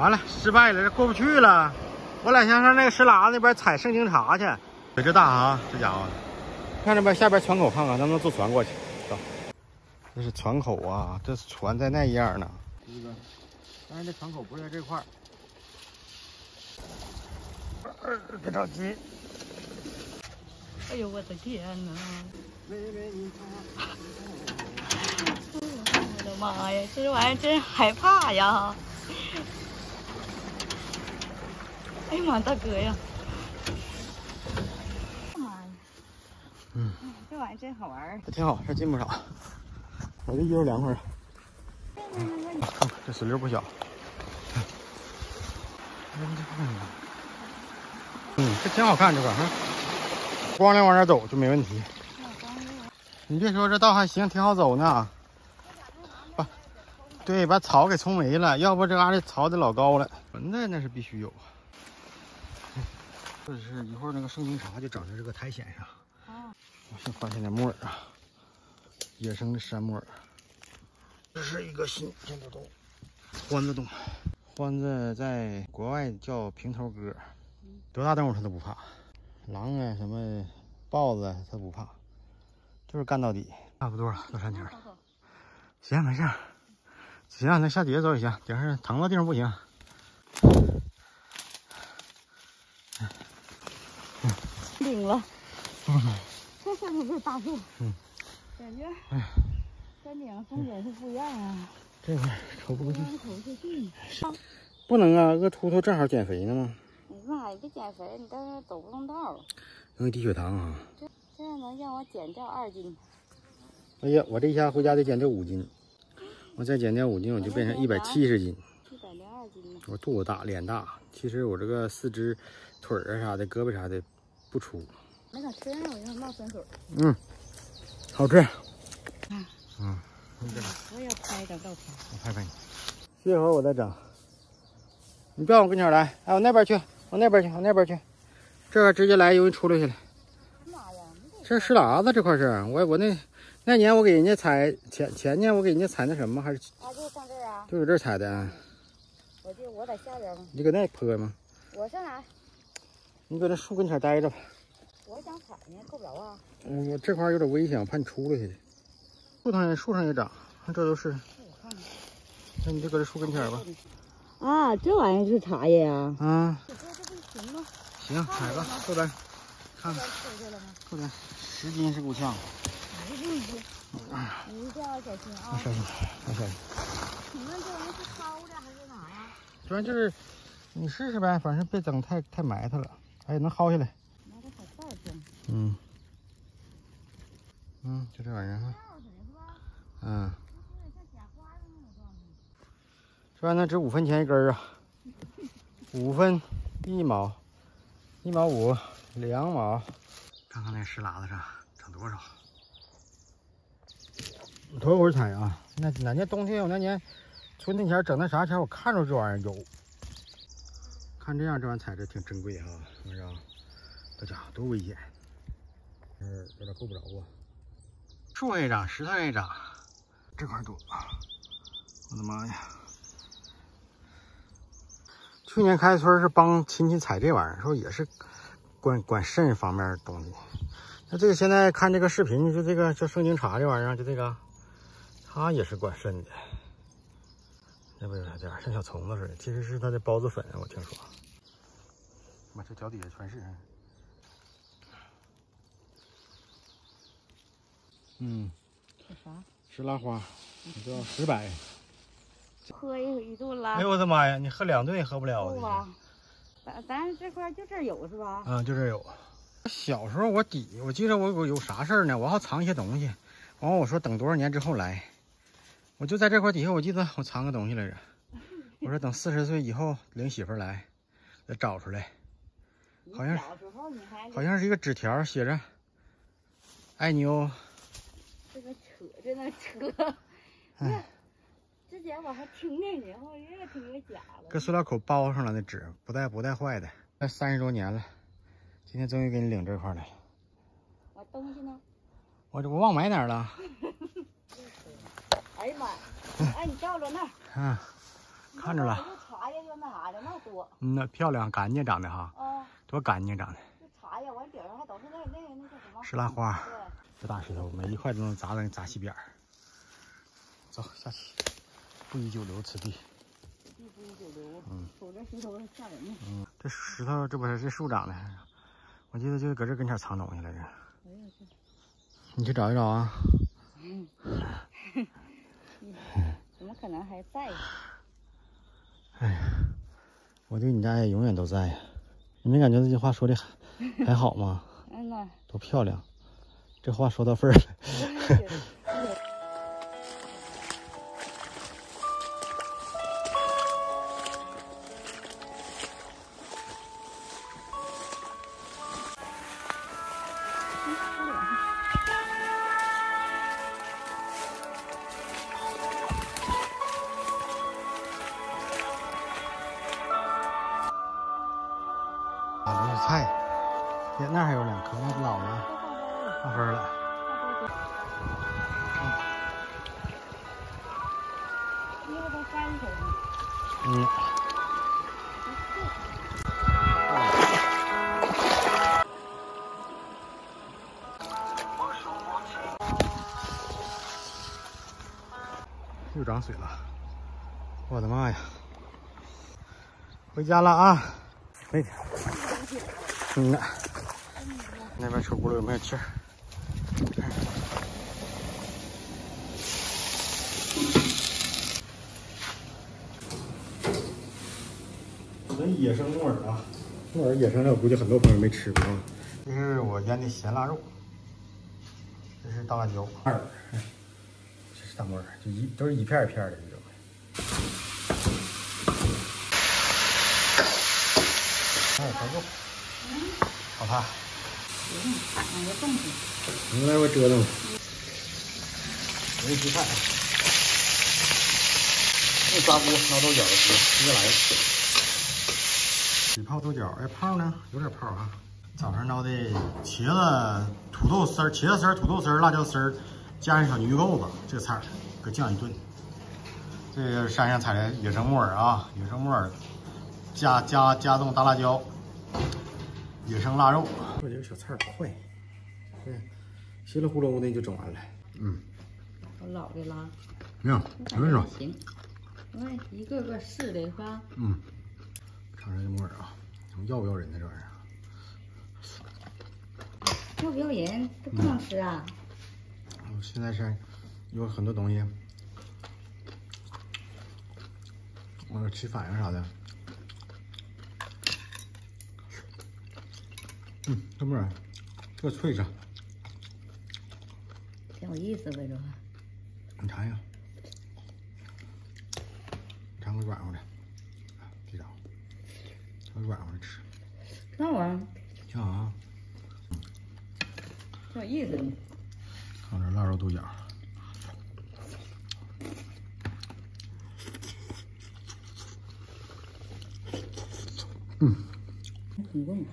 完了，失败了，这过不去了。我俩想上那个石喇子那边采圣经茶去。水这大啊，这家伙！看这边下边船口，看看能不能坐船过去。走，这是船口啊，这船在那一样呢。一个，但是这船口不在这块儿。别着急。哎呦我的天哪！妹妹你好。我的妈呀，这玩意儿真害怕呀！哎呀妈，大哥呀！妈呀！嗯，这玩意儿真好玩儿。这挺好，这进不少。我这衣服凉快了。看看这水流不小。嗯，这挺好看，这个哈。光亮往这走就没问题。你别说，这道还行，挺好走呢。把，对，把草给冲没了，要不这嘎达草得老高了。蚊子那是必须有。这是一会儿那个圣经茶就长在这个苔藓上。我先发现点木耳啊，野生的山木耳。这是一个新建筑洞，獾子洞。獾子在国外叫平头哥，多大动物它都不怕，狼啊什么豹子它不怕，就是干到底。差不多了，到山顶了。行，没事。行，那下底下走也行，顶上疼的地方不行。顶了。嗯。这下面是大树。嗯。感觉。哎。山顶风景是不一样啊。这块瞅不过去。不能啊，饿秃秃正好减肥呢吗。哎呀妈呀，这减肥你但是走不动道。容易低血糖啊。这这样能让我减掉二斤。哎呀，我这一下回家得减掉五斤，我再减掉五斤，我就变成一百七十斤。一百零二斤。我肚子大，脸大，其实我这个四肢、腿儿啊啥的、胳膊啥的不出。没咋吃呢，我就冒酸水。嗯，好吃。嗯嗯。我要拍一张照片。我拍拍你。歇会儿我再整。你别往我跟前来，哎，往那边去，往那边去，往那边去。这块直接来容易出溜下来。干嘛呀？这是石喇子，这块是我我那那年我给人家采前前年我给人家采那什么还是？啊，就上这儿啊。就搁这儿采的。我就我在下边吗？你搁那坡吗？我上哪？你搁这树跟前待着吧。我想采呢，够不着啊。我这块有点危险，我怕你出溜下去。树上树上也长，这都是。那你就搁这树跟前吧。啊，这玩意是茶叶啊。啊。行吗？行，采吧，后边看看。后边十斤是够呛。十斤一斤。你一定要小心啊。小心，小心。请问这玩意是掏的还是哪呀？主要就是你试试呗，反正别整太太埋汰了。哎，能薅下来。拿个小袋装。嗯。嗯，就这玩意儿哈。嗯。这玩意儿值五分钱一根儿啊，五分，一毛，一毛五，两毛。看看那石喇子上长多少。我头回采啊，那哪年冬天我那年春天前整那啥前，我看着这玩意儿有。看这样，这玩意儿采着挺珍贵哈，是不是？这家伙多危险，嗯，有点够不着啊。树上也长，石头上也长，这块多。我的妈呀！去年开春是帮亲戚采这玩意儿，说也是管管肾方面东西。那这个现在看这个视频，就这个叫圣经茶这玩意儿，就这个，它也是管肾的。那不有点像小虫子似的，其实是它的孢子粉，我听说。妈，这脚底下全是。嗯。这啥？石拉花，叫石柏。喝一一顿拉。哎呦我的妈呀！你喝两顿也喝不了啊。咱咱这块就这有是吧？嗯，就这有。小时候我底，我记得我我有啥事儿呢？我好藏一些东西。完我说等多少年之后来，我就在这块底下，我记得我藏个东西来着。我说等四十岁以后领媳妇来，再找出来。好像好像是一个纸条，写着“爱你哦”。这个扯着呢扯。哎。之前我还听见呢，后越听越假了。搁塑料口包上了那纸，不带不带坏的。那三十多年了，今天终于给你领这块来了。我东西呢？我这我忘买哪儿了。哎呀妈！哎，你照着那儿。嗯，看着了。茶叶在那啥的那多。嗯，那漂亮，干净长的哈。啊。多干净长的。这茶叶完顶上还都是那那那叫什么？石兰花。对。这大石头每一块都能砸在砸西边儿。走下去，不宜久留此地。不宜久留。嗯。瞅这石头吓人呢。嗯，这石头这不是这树长的，我记得就搁这跟前藏东西来着。哎呀去！你去找一找啊。嗯。怎么可能还在？哎呀，我对你家也永远都在呀。你没感觉这句话说的还还好吗？嗯呐。多漂亮，这话说到份儿了。那还有两颗，那老了，放分了。嗯。又涨水了，我的妈呀！回家了啊，回去。嗯，那边车轱辘有没有气儿？这野生木耳啊，木耳野生的，我估计很多朋友没吃过。这是我腌的咸腊肉，这是大辣椒，木耳，这是大木耳，就一都是一片一片的这种。哎，好肉。好看，你来我折腾。没吃菜，这砂锅拿豆角直接来。起泡豆角，哎，泡呢？有点泡啊。早上捞的茄子、土豆丝儿、茄子丝儿、土豆丝儿、辣椒丝儿，加上小鱼钩子，这个菜搁酱一炖。这个山上采的野生木耳啊，野生木耳，加加加冻大辣椒。野生腊肉，我这个小菜快，对，稀里糊涂的就整完了。嗯，我老的拉，没有，没有。行，哎，一个个试的是吧？嗯，尝尝这木耳啊，要不要人呢这玩意儿？要不要人？这不能吃啊！现在是有很多东西，我起反应啥的。嗯，这么软，这个脆着，挺有意思呗，这。你尝一下，尝个软乎的，地长，尝个软乎的吃。挺好玩。挺好啊。挺有意思的。尝点腊肉豆角。嗯。很嫩。